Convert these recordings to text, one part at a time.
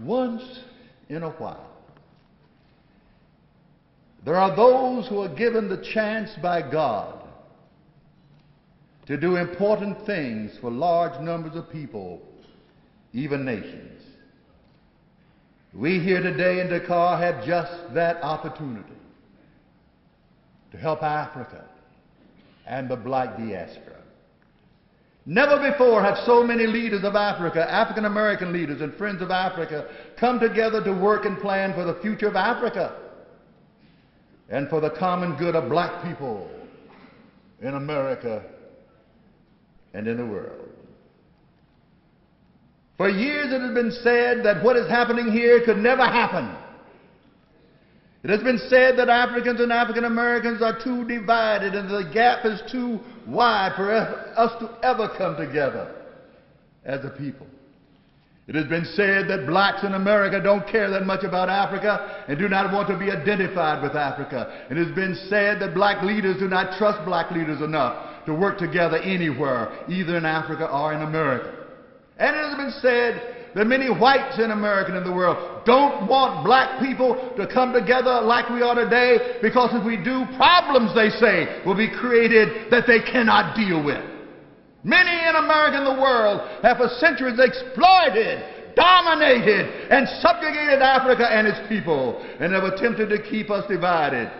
once in a while, there are those who are given the chance by God to do important things for large numbers of people, even nations. We here today in Dakar have just that opportunity to help Africa and the black diaspora. Never before have so many leaders of Africa, African American leaders and friends of Africa, come together to work and plan for the future of Africa and for the common good of black people in America and in the world. For years it has been said that what is happening here could never happen. It has been said that Africans and African Americans are too divided and the gap is too wide for us to ever come together as a people. It has been said that blacks in America don't care that much about Africa and do not want to be identified with Africa. It has been said that black leaders do not trust black leaders enough to work together anywhere, either in Africa or in America. And it has been said that many whites in America and in the world don't want black people to come together like we are today because if we do, problems, they say, will be created that they cannot deal with. Many in America and the world have for centuries exploited, dominated, and subjugated Africa and its people and have attempted to keep us divided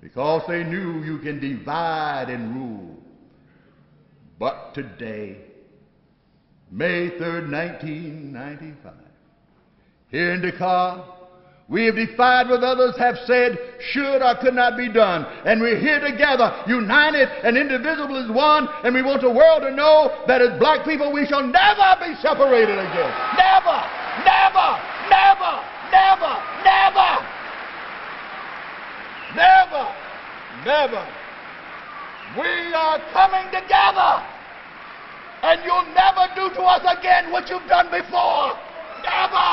because they knew you can divide and rule. But today, May 3rd, 1995, here in Dakar, we have defied what others have said should or could not be done. And we're here together, united and indivisible as one, and we want the world to know that as black people we shall never be separated again. Never, never, never, never, never, never, never. We are coming together, and you'll never do to us again what you've done before. Never.